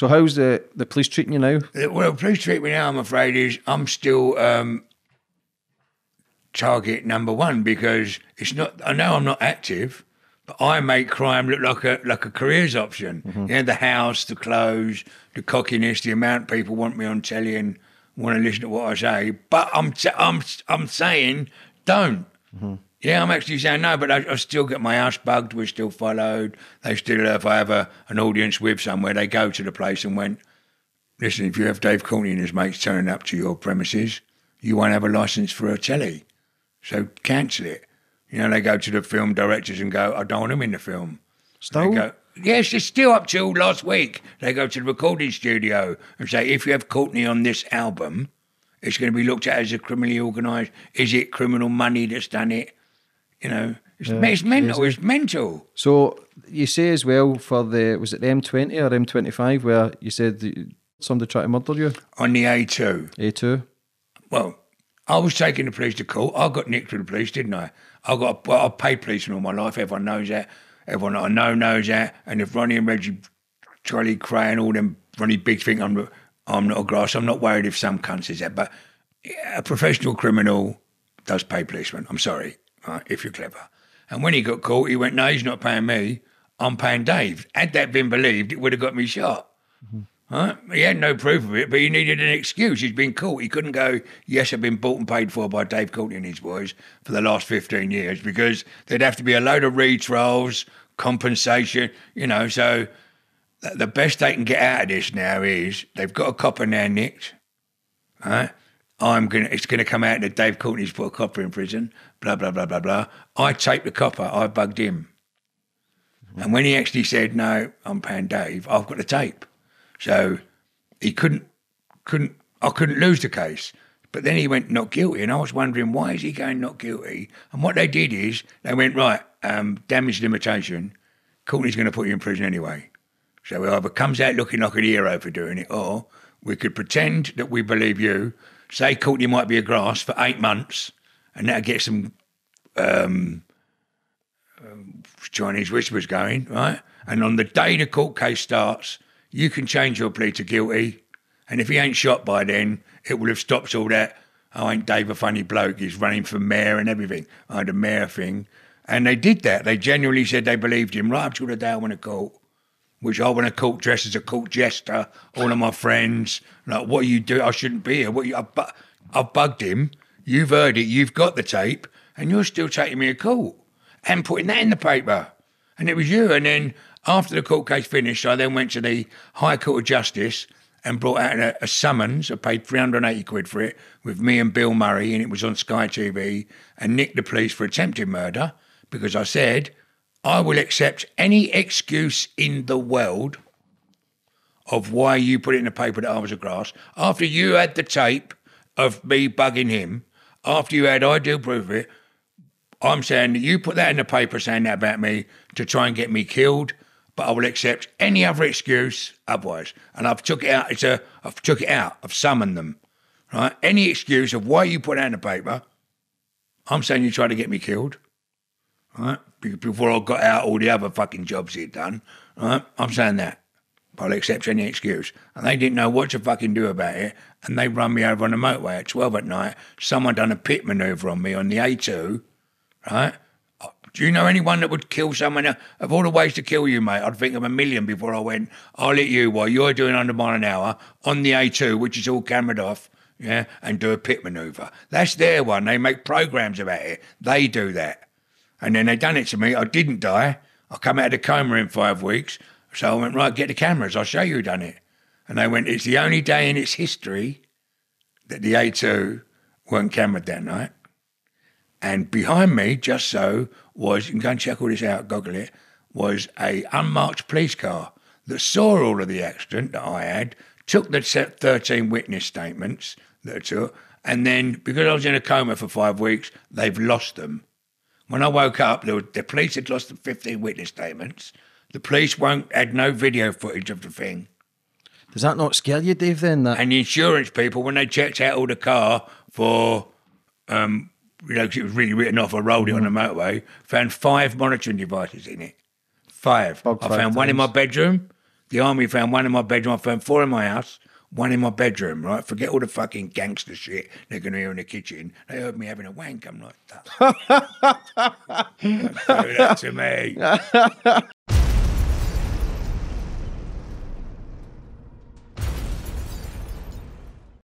So how's the, the police treating you now? Uh, Well, police treat me now, I'm afraid, is I'm still um, target number one because it's not. I know I'm not active, but I make crime look like a like a careers option. You know the house, the clothes, the cockiness, the amount people want me on telly and want to listen to what I say. But I'm t- I'm I'm saying don't. Yeah, I'm actually saying no, but I, I still get my house bugged. We're still followed. They still, if I have a, an audience with somewhere, they go to the place and went, listen, if you have Dave Courtney and his mates turning up to your premises, you won't have a license for a telly. So cancel it. You know, they go to the film directors and go, I don't want him in the film. Still? They go, yes, it's still up till last week. They go to the recording studio and say, if you have Courtney on this album, it's going to be looked at as a criminally organised. Is it criminal money that's done it? You know, it's, it's mental. It's mental. So you say as well for the was it the M20 or M25 where you said somebody tried to murder you? On the A2, A2. well, I was taking the police to court. I got nicked with the police, didn't I? I got well, I paid policemen all my life. Everyone knows that. Everyone that I know knows that. And if Ronnie and Reggie, Charlie Kray, and all them Ronnie Biggs think I'm not, I'm not a grass, I'm not worried if some cunt says that. But yeah, a professional criminal does pay policemen. I'm sorry, right, if you're clever. And when he got caught, he went, "No, he's not paying me. I'm paying Dave." Had that been believed, it would have got me shot. Mm-hmm. Right? He had no proof of it, but he needed an excuse. He's been caught. He couldn't go, yes, I've been bought and paid for by Dave Courtney and his boys for the last 15 years because there'd have to be a load of retrials, compensation, you know. So the best they can get out of this now is they've got a copper now nicked. Right? I'm gonna. It's gonna come out that Dave Courtney's put a copper in prison. Blah blah blah blah blah. I taped the copper. I bugged him, and when he actually said no, I'm paying Dave. I've got the tape. So he couldn't couldn't I couldn't lose the case. But then he went not guilty, and I was wondering why is he going not guilty? And what they did is they went right, um, damage limitation. Courtney's going to put you in prison anyway. So he either comes out looking like a hero for doing it, or we could pretend that we believe you. Say Courtney might be a grass for eight months, and that'll get some um, um, Chinese whispers going, right? And on the day the court case starts, you can change your plea to guilty. And if he ain't shot by then, it will have stopped all that. Oh, ain't Dave a funny bloke? He's running for mayor and everything. I had a mayor thing. And they did that. They genuinely said they believed him right up till the day I went to court, which I went to court dressed as a court jester. All of my friends, like, what are you doing? I shouldn't be here. What you, I, bu- I bugged him. You've heard it. You've got the tape. And you're still taking me to court and putting that in the paper. And it was you. And then after the court case finished, I then went to the High Court of Justice and brought out a, a summons. I paid 380 quid for it with me and Bill Murray, and it was on Sky TV, and nicked the police for attempted murder because I said, I will accept any excuse in the world of why you put it in the paper that I was a grass. After you had the tape of me bugging him, after you had ideal proof of it, I'm saying that you put that in the paper saying that about me to try and get me killed, but I will accept any other excuse otherwise. And I've took it out. It's a I've took it out. I've summoned them. Right? Any excuse of why you put that in the paper. I'm saying you tried to get me killed. Right? Before I got out all the other fucking jobs he'd done. Right? I'm saying that. I'll accept any excuse. And they didn't know what to fucking do about it. And they run me over on the motorway at 12 at night. Someone done a pit manoeuvre on me on the A2 right? Uh, do you know anyone that would kill someone? Uh, of all the ways to kill you, mate, I'd think of a million before I went. I'll hit you while you're doing 100 mile an hour on the A2, which is all cameraed off, yeah, and do a pit manoeuvre. That's their one. They make programs about it. They do that. And then they done it to me. I didn't die. I come out of the coma in five weeks. So I went, right, get the cameras. I'll show you who done it. And they went, it's the only day in its history that the A2 weren't cameraed that night. And behind me, just so, was, you can go and check all this out, Google it, was a unmarked police car that saw all of the accident that I had, took the se- 13 witness statements that I took, and then because I was in a coma for five weeks, they've lost them. When I woke up, there was, the police had lost the 15 witness statements. The police won't had no video footage of the thing. Does that not scare you, Dave? Then that And the insurance people, when they checked out all the car for, um, you know, 'cause it was really written off, I rolled it on the motorway, found five monitoring devices in it. Five. I five found one in my bedroom, The army found one in my bedroom. I found four in my house, one in my bedroom, right? Forget all the fucking gangster shit they're going to hear in the kitchen. They heard me having a wank. I'm like. Do that to me.